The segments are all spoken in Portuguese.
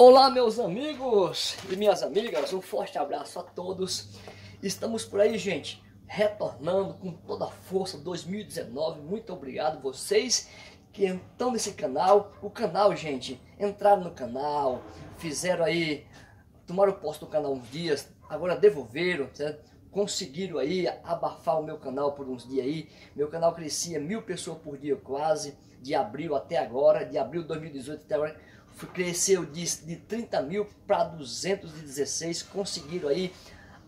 Olá meus amigos e minhas amigas, um forte abraço a todos. Estamos por aí, gente, retornando com toda a força 2019. Muito obrigado vocês que estão nesse canal. O canal, gente, entraram no canal, fizeram aí, tomaram posto do canal uns dias, agora devolveram, certo? conseguiram aí abafar o meu canal por uns dias aí. Meu canal crescia mil pessoas por dia quase, de abril até agora, de abril de 2018 até agora cresceu de, de 30 mil para 216, conseguiram aí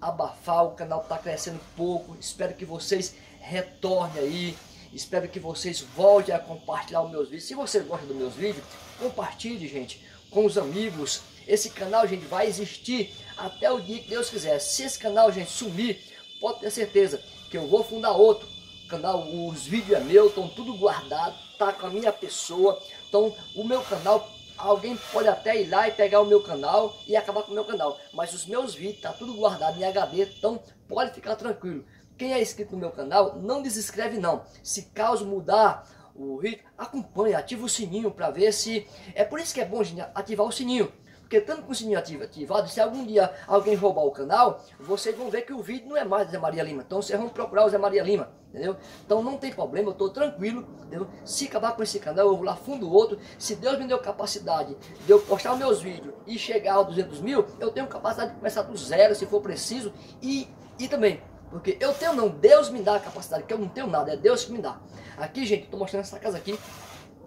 abafar, o canal está crescendo pouco, espero que vocês retornem aí, espero que vocês voltem a compartilhar os meus vídeos, se você gosta dos meus vídeos, compartilhe gente, com os amigos, esse canal gente vai existir até o dia que Deus quiser, se esse canal gente sumir, pode ter certeza que eu vou fundar outro, canal, os vídeos é meu, estão tudo guardado, tá com a minha pessoa, então o meu canal Alguém pode até ir lá e pegar o meu canal e acabar com o meu canal. Mas os meus vídeos tá tudo guardado em HD, então pode ficar tranquilo. Quem é inscrito no meu canal, não desinscreve não. Se caso mudar o ritmo, acompanhe, ativa o sininho para ver se... É por isso que é bom gente, ativar o sininho. Porque tanto com o sininho ativado, se algum dia alguém roubar o canal, vocês vão ver que o vídeo não é mais Zé Maria Lima. Então vocês vão procurar o Zé Maria Lima, entendeu? Então não tem problema, eu estou tranquilo, entendeu? Se acabar com esse canal, eu vou lá fundo outro. Se Deus me deu capacidade de eu postar meus vídeos e chegar aos 200 mil, eu tenho capacidade de começar do zero, se for preciso. E, e também, porque eu tenho não, Deus me dá a capacidade, que eu não tenho nada, é Deus que me dá. Aqui, gente, estou mostrando essa casa aqui,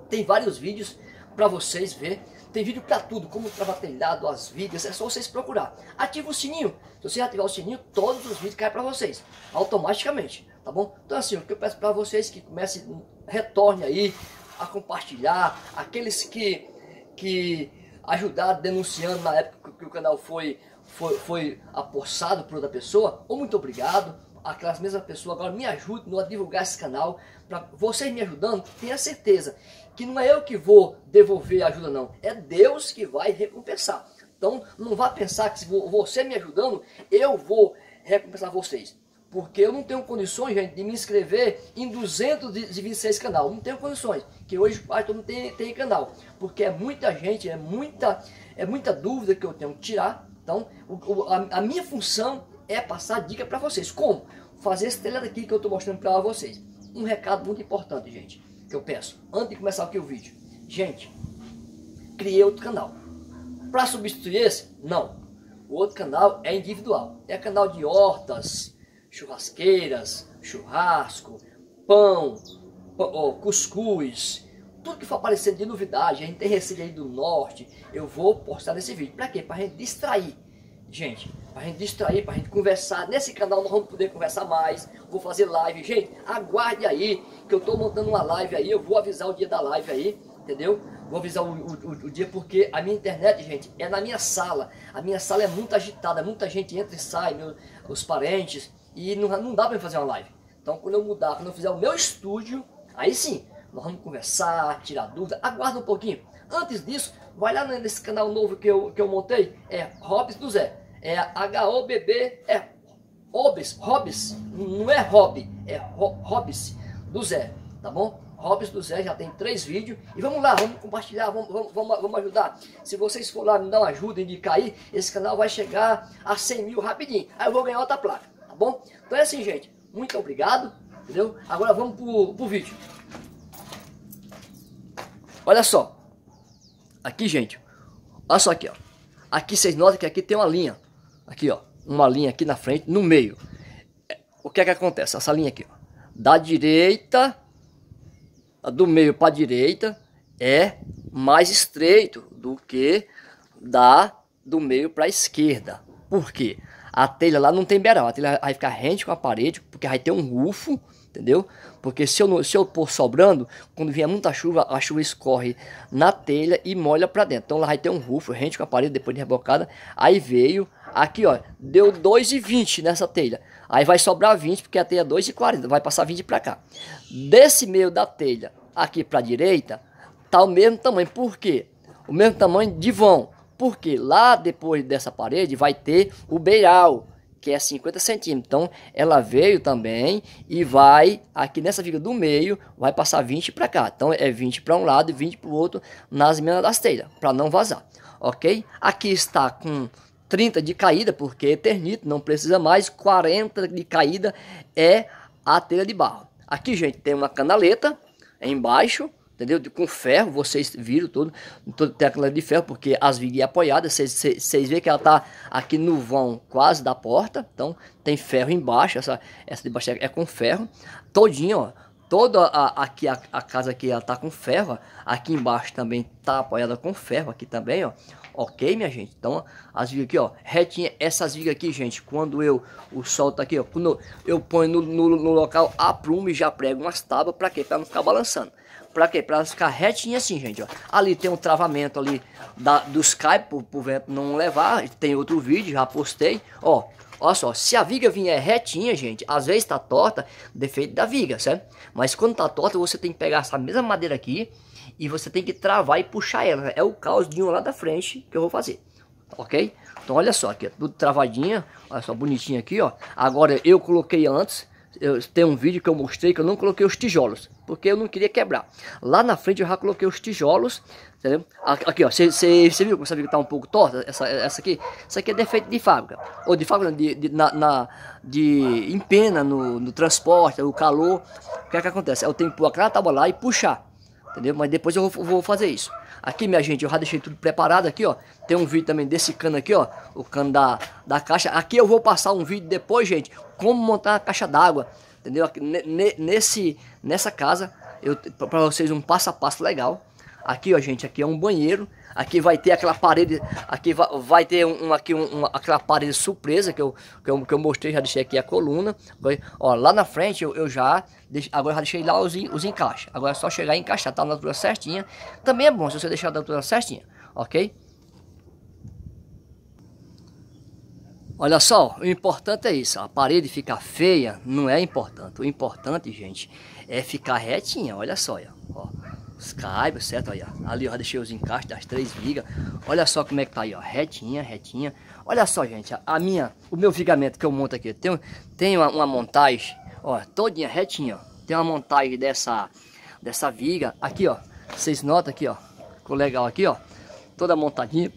tem vários vídeos para vocês ver. Tem vídeo para tudo, como travar telhado, as vigas, é só vocês procurar. Ativa o sininho. Se você ativar o sininho, todos os vídeos caem para vocês, automaticamente, tá bom? Então assim, o que eu peço para vocês que comecem, retorne aí a compartilhar, aqueles que, que ajudaram denunciando na época que o canal foi, foi, foi apossado por outra pessoa, ou muito obrigado, aquelas mesmas pessoas agora me ajudem a divulgar esse canal. Para vocês me ajudando, tenha certeza que não é eu que vou devolver a ajuda, não. É Deus que vai recompensar. Então, não vá pensar que se você me ajudando, eu vou recompensar vocês. Porque eu não tenho condições, gente, de me inscrever em 226 canal. Não tenho condições. Que hoje quase todo mundo tem, tem canal. Porque é muita gente, é muita, é muita dúvida que eu tenho que tirar. Então, o, a, a minha função é passar dica para vocês. Como? Fazer esse telhado aqui que eu estou mostrando para vocês. Um recado muito importante, gente, que eu peço, antes de começar aqui o vídeo. Gente, criei outro canal. Para substituir esse? Não. O outro canal é individual. É canal de hortas, churrasqueiras, churrasco, pão, pão cuscuz, tudo que for aparecendo de novidade, a gente tem receita aí do norte, eu vou postar nesse vídeo. Para quê? Para a gente distrair gente, para a gente distrair, para a gente conversar. Nesse canal nós vamos poder conversar mais. Vou fazer live. Gente, aguarde aí, que eu estou montando uma live aí. Eu vou avisar o dia da live aí, entendeu? Vou avisar o, o, o, dia porque a minha internet, gente, é na minha sala. A minha sala é muito agitada, muita gente entra e sai, meu, os parentes, e não, não dá para fazer uma live. Então, quando eu mudar, quando eu fizer o meu estúdio, aí sim, nós vamos conversar, tirar dúvida. Aguarda um pouquinho. Antes disso, vai lá nesse canal novo que eu, que eu montei, é Hobbs do Zé é H-O-B-B, é Hobbes, Hobbes, não é Hobby, é Hobbes do Zé, tá bom? Hobbes do Zé já tem três vídeos. E vamos lá, vamos compartilhar, vamos, vamos, vamos, ajudar. Se vocês for lá me dar uma ajuda indicar aí, esse canal vai chegar a 100 mil rapidinho. Aí eu vou ganhar outra placa, tá bom? Então é assim, gente. Muito obrigado, entendeu? Agora vamos pro, pro vídeo. Olha só. Aqui, gente. Olha só aqui, ó. Aqui vocês notam que aqui tem uma linha. Aqui, ó. Uma linha aqui na frente, no meio. O que é que acontece? Essa linha aqui, ó. Da direita, do meio para a direita, é mais estreito do que da do meio para a esquerda. Por quê? A telha lá não tem beiral, a telha vai ficar rente com a parede, porque vai ter um rufo, entendeu? Porque se eu, se eu pôr sobrando, quando vier muita chuva, a chuva escorre na telha e molha para dentro. Então lá vai ter um rufo rente com a parede, depois de rebocada. Aí veio Aqui, ó, deu 2,20 nessa telha. Aí vai sobrar 20, porque a telha é 2,40, vai passar 20 para cá. Desse meio da telha aqui para a direita, tá o mesmo tamanho. Por quê? O mesmo tamanho de vão. Porque lá depois dessa parede vai ter o beiral, que é 50 centímetros. Então, ela veio também e vai, aqui nessa viga do meio, vai passar 20 para cá. Então, é 20 para um lado e 20 para o outro nas emendas das telhas, para não vazar, ok? Aqui está com 30 de caída, porque é eternito, não precisa mais. 40 de caída é a telha de barro. Aqui, gente, tem uma canaleta embaixo, entendeu? Com ferro, vocês viram tudo, todo tem aquela de ferro, porque as vigas apoiadas, vocês veem que ela tá aqui no vão quase da porta, então tem ferro embaixo, essa, essa de baixo é, é com ferro, todinho, ó, toda a, aqui a, a, casa aqui ela tá com ferro, ó. aqui embaixo também tá apoiada com ferro, aqui também, ó, ok, minha gente? Então, as vigas aqui, ó, retinha, essas vigas aqui, gente, quando eu, o sol tá aqui, ó, quando eu ponho no, no, no local, aprumo e já prego umas tábuas, pra quê? Pra não ficar balançando. Pra quê? Pra ficar retinha assim, gente, ó. Ali tem um travamento ali da, do Skype, pro, pro vento não levar, tem outro vídeo, já postei, ó. Olha só, se a viga vier retinha, gente, às vezes tá torta, defeito da viga, certo? Mas quando tá torta, você tem que pegar essa mesma madeira aqui e você tem que travar e puxar ela. É o um lá da frente que eu vou fazer, ok? Então olha só, aqui, tudo travadinha, olha só, bonitinho aqui, ó. Agora eu coloquei antes, eu, tem um vídeo que eu mostrei que eu não coloquei os tijolos, porque eu não queria quebrar. Lá na frente eu já coloquei os tijolos, entendeu? Aqui, ó, você viu como essa viga tá um pouco torta? Essa, essa aqui, essa aqui é defeito de fábrica, ou de fábrica, de, de, na, na, de empena no, no transporte, o calor. O que é que acontece? Eu tenho que pôr aquela tábua lá e puxar, entendeu? Mas depois eu vou, fazer isso. Aqui, minha gente, eu já deixei tudo preparado aqui, ó. Tem um vídeo também desse cano aqui, ó. O cano da, da caixa. Aqui eu vou passar um vídeo depois, gente, como montar a caixa d'água. Entendeu? Nesse, nessa casa, eu para vocês um passo a passo legal. Aqui, ó, gente, aqui é um banheiro. Aqui vai ter aquela parede, aqui vai, vai ter um, aqui um, uma, aquela parede surpresa que eu, que eu, que eu mostrei, já deixei aqui a coluna. Ó, lá na frente eu, eu já, agora já deixei lá os, os encaixes. Agora é só chegar e encaixar, tá na altura certinha. Também é bom se você deixar na altura certinha, ok? Olha só, o importante é isso, a parede ficar feia não é importante. O importante, gente, é ficar retinha, olha só, ó. Os certo? Olha, ali eu já deixei os encaixes das três vigas. Olha só como é que tá aí, ó, retinha, retinha. Olha só, gente, a minha, o meu vigamento que eu monto aqui, tem, tem uma, uma montagem, ó, todinha retinha, ó. Tem uma montagem dessa, dessa viga, aqui, ó, vocês notam aqui, ó, ficou legal aqui, ó, toda montadinha.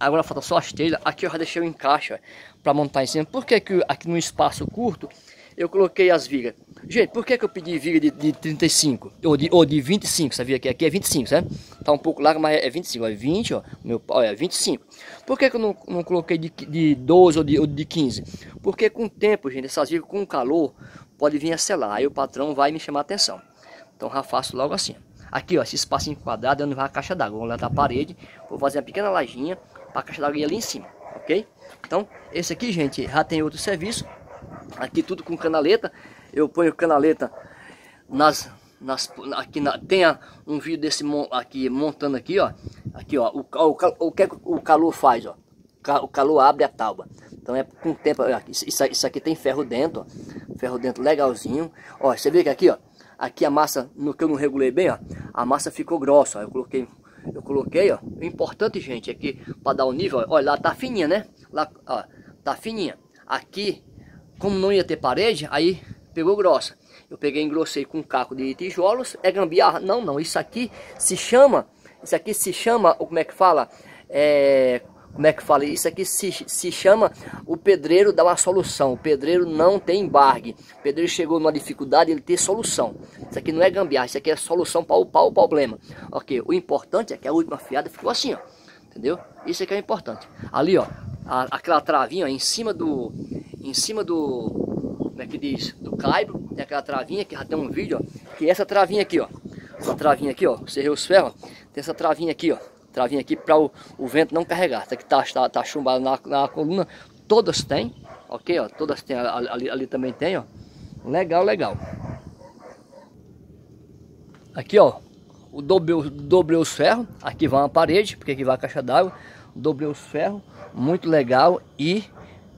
Agora falta só as telhas. Aqui eu já deixei o encaixe para montar em cima. Por que, que aqui num espaço curto eu coloquei as vigas? Gente, por que, que eu pedi viga de, de 35? Ou de, ou de 25, sabia que aqui é 25, certo? Tá um pouco largo, mas é 25. É 20, ó. Meu, olha, é 25. Por que, que eu não, não coloquei de, de 12 ou de, ou de 15? Porque com o tempo, gente, essas vigas com calor pode vir a selar. Aí o patrão vai me chamar a atenção. Então já faço logo assim. Aqui, ó, esse espacinho quadrado é onde vai a caixa d'água. Vou lá da parede, vou fazer uma pequena lajinha para a caixa d'água ali em cima, ok? Então, esse aqui, gente, já tem outro serviço. Aqui tudo com canaleta. Eu ponho canaleta nas... nas aqui na, tem um vídeo desse aqui montando aqui, ó. Aqui, ó. O, o, o que o calor faz, ó. O calor abre a tábua. Então é com o tempo. Isso, isso aqui tem ferro dentro, ó. Ferro dentro legalzinho. Ó, você vê que aqui, ó. Aqui a massa, no que eu não regulei bem, ó. A massa ficou grossa, ó. Eu coloquei eu coloquei, ó. O importante, gente, é que para dar o nível, ó, olha lá tá fininha, né? Lá, ó, tá fininha. Aqui, como não ia ter parede, aí pegou grossa. Eu peguei engrossei com um caco de tijolos. É gambiarra? Não, não. Isso aqui se chama, isso aqui se chama, como é que fala? É, como é que fala? Isso aqui se, se chama o pedreiro dá uma solução. O pedreiro não tem embargue. O pedreiro chegou numa dificuldade, ele tem solução. Isso aqui não é gambiarra, isso aqui é solução para o, para o problema. Ok, o importante é que a última fiada ficou assim, ó. Entendeu? Isso aqui é importante. Ali, ó, a, aquela travinha ó, em cima do, em cima do, como é que diz? Do caibro, tem aquela travinha que já tem um vídeo, ó, que é essa travinha aqui, ó. Essa travinha aqui, ó, serrei os ferros, tem essa travinha aqui, ó travinha aqui para o, o, vento não carregar. Essa aqui tá, tá, tá chumbada na, na coluna, todas têm, ok? Ó, todas têm, ali, ali também tem, ó. Legal, legal. Aqui, ó, o dobrei os ferros, aqui vai uma parede, porque aqui vai a caixa d'água, dobrei os ferros, muito legal, e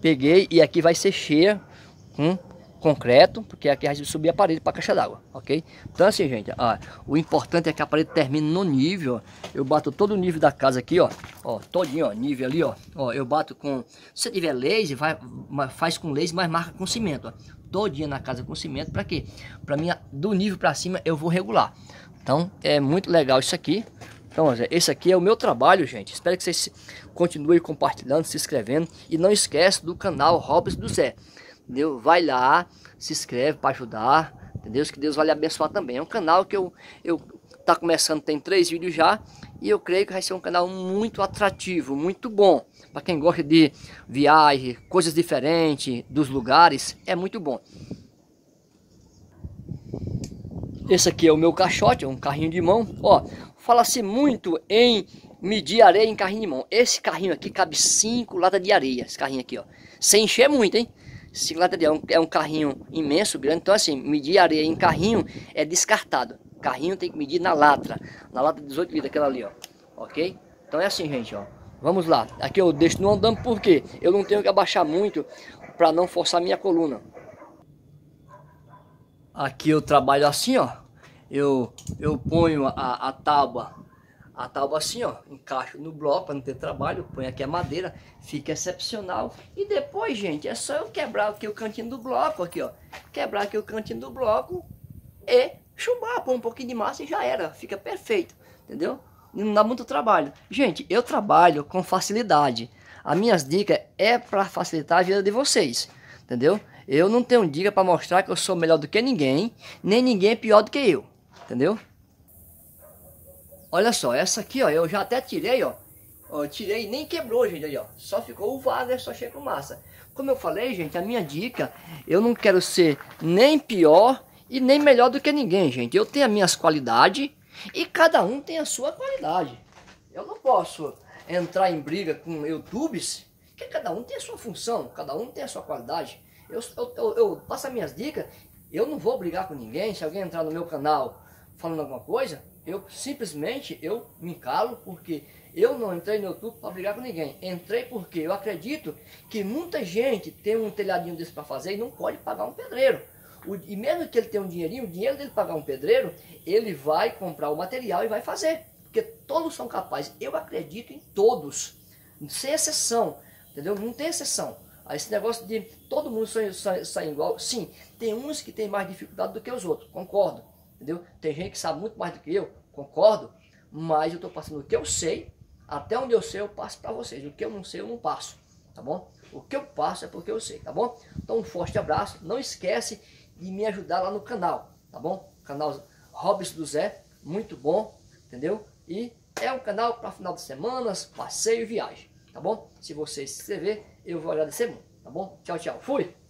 peguei, e aqui vai ser cheia com concreto, porque aqui a gente subir a parede para a caixa d'água, ok? Então assim, gente, ó, o importante é que a parede termine no nível, eu bato todo o nível da casa aqui, ó, ó, todinho, ó, nível ali, ó, ó, eu bato com, se tiver laser, vai, faz com laser, mas marca com cimento, ó, todinha na casa com cimento, para quê? Para mim, do nível para cima, eu vou regular. Então, é muito legal isso aqui, então, esse aqui é o meu trabalho, gente. Espero que vocês continuem compartilhando, se inscrevendo. E não esquece do canal Robson do Zé entendeu? Vai lá, se inscreve para ajudar, entendeu? Que Deus vai lhe abençoar também. É um canal que eu, eu tá começando, tem três vídeos já, e eu creio que vai ser um canal muito atrativo, muito bom. Para quem gosta de viagem, coisas diferentes, dos lugares, é muito bom. Esse aqui é o meu caixote, é um carrinho de mão. Ó, fala-se muito em medir areia em carrinho de mão. Esse carrinho aqui cabe 5 latas de areia, esse carrinho aqui, ó. Sem encher muito, hein? Ciclata é um, é um carrinho imenso, grande. Então, assim, medir areia em carrinho é descartado. Carrinho tem que medir na latra. Na lata de 18 litros, aquela ali, ó. Ok? Então é assim, gente, ó. Vamos lá. Aqui eu deixo no andando porque eu não tenho que abaixar muito para não forçar minha coluna. Aqui eu trabalho assim, ó. Eu, eu ponho a, a tábua a tábua assim, ó, encaixo no bloco para não ter trabalho, põe aqui a madeira, fica excepcional. E depois, gente, é só eu quebrar aqui o cantinho do bloco, aqui, ó. Quebrar aqui o cantinho do bloco e chumbar, pôr um pouquinho de massa e já era, fica perfeito, entendeu? Não dá muito trabalho. Gente, eu trabalho com facilidade. As minhas dicas é para facilitar a vida de vocês, entendeu? Eu não tenho dica para mostrar que eu sou melhor do que ninguém, nem ninguém é pior do que eu, entendeu? Olha só, essa aqui, ó, eu já até tirei, ó. tirei nem quebrou, gente, aí, ó. Só ficou o vaso, é só cheio com massa. Como eu falei, gente, a minha dica, eu não quero ser nem pior e nem melhor do que ninguém, gente. Eu tenho as minhas qualidades e cada um tem a sua qualidade. Eu não posso entrar em briga com YouTubes, que cada um tem a sua função, cada um tem a sua qualidade. Eu, eu, eu, eu passo as minhas dicas, eu não vou brigar com ninguém. Se alguém entrar no meu canal falando alguma coisa, eu simplesmente eu me calo porque eu não entrei no YouTube para brigar com ninguém. Entrei porque eu acredito que muita gente tem um telhadinho desse para fazer e não pode pagar um pedreiro. O, e mesmo que ele tenha um dinheirinho, o dinheiro dele pagar um pedreiro, ele vai comprar o material e vai fazer. Porque todos são capazes. Eu acredito em todos, sem exceção. Entendeu? Não tem exceção. Esse negócio de todo mundo sair, igual, sim, tem uns que tem mais dificuldade do que os outros, concordo entendeu? Tem gente que sabe muito mais do que eu, concordo, mas eu estou passando o que eu sei, até onde eu sei eu passo para vocês, o que eu não sei eu não passo, tá bom? O que eu passo é porque eu sei, tá bom? Então um forte abraço, não esquece de me ajudar lá no canal, tá bom? Canal Hobbs do Zé, muito bom, entendeu? E é um canal para final de semanas, passeio e viagem, tá bom? Se você se inscrever, eu vou agradecer muito, tá bom? Tchau, tchau, fui!